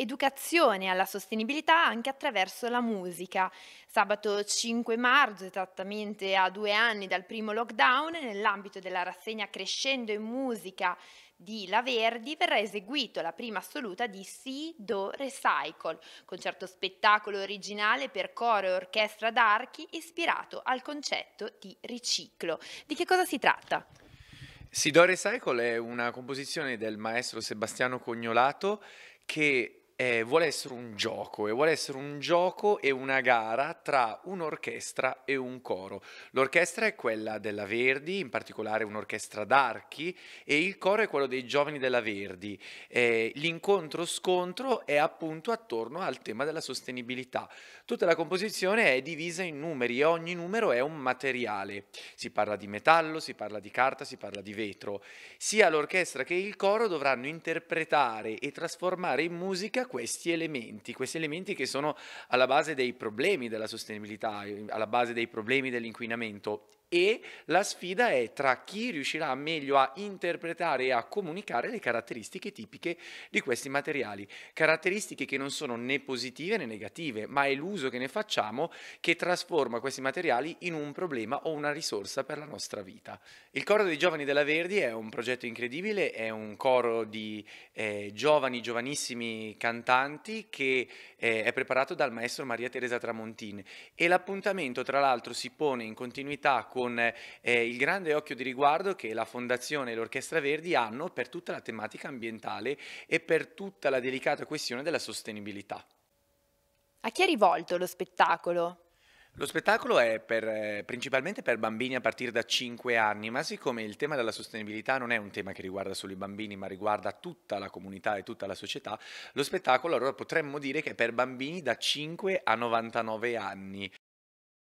Educazione alla sostenibilità anche attraverso la musica. Sabato 5 marzo, esattamente a due anni dal primo lockdown, nell'ambito della rassegna Crescendo in Musica di La Verdi verrà eseguito la prima assoluta di Si Do Recycle, concerto spettacolo originale per coro e orchestra d'archi ispirato al concetto di riciclo. Di che cosa si tratta? Sidore Cycle è una composizione del maestro Sebastiano Cognolato che eh, vuole essere un gioco e vuole essere un gioco e una gara tra un'orchestra e un coro. L'orchestra è quella della Verdi, in particolare un'orchestra d'archi, e il coro è quello dei giovani della Verdi. Eh, l'incontro-scontro è appunto attorno al tema della sostenibilità. Tutta la composizione è divisa in numeri e ogni numero è un materiale. Si parla di metallo, si parla di carta, si parla di vetro. Sia l'orchestra che il coro dovranno interpretare e trasformare in musica questi elementi, questi elementi che sono alla base dei problemi della sostenibilità, alla base dei problemi dell'inquinamento e la sfida è tra chi riuscirà meglio a interpretare e a comunicare le caratteristiche tipiche di questi materiali, caratteristiche che non sono né positive né negative, ma è l'uso che ne facciamo che trasforma questi materiali in un problema o una risorsa per la nostra vita. Il coro dei giovani della Verdi è un progetto incredibile, è un coro di eh, giovani, giovanissimi cantanti che eh, è preparato dal maestro Maria Teresa Tramontin e l'appuntamento tra l'altro si pone in continuità con con eh, il grande occhio di riguardo che la Fondazione e l'Orchestra Verdi hanno per tutta la tematica ambientale e per tutta la delicata questione della sostenibilità. A chi è rivolto lo spettacolo? Lo spettacolo è per, eh, principalmente per bambini a partire da 5 anni, ma siccome il tema della sostenibilità non è un tema che riguarda solo i bambini, ma riguarda tutta la comunità e tutta la società, lo spettacolo allora potremmo dire che è per bambini da 5 a 99 anni.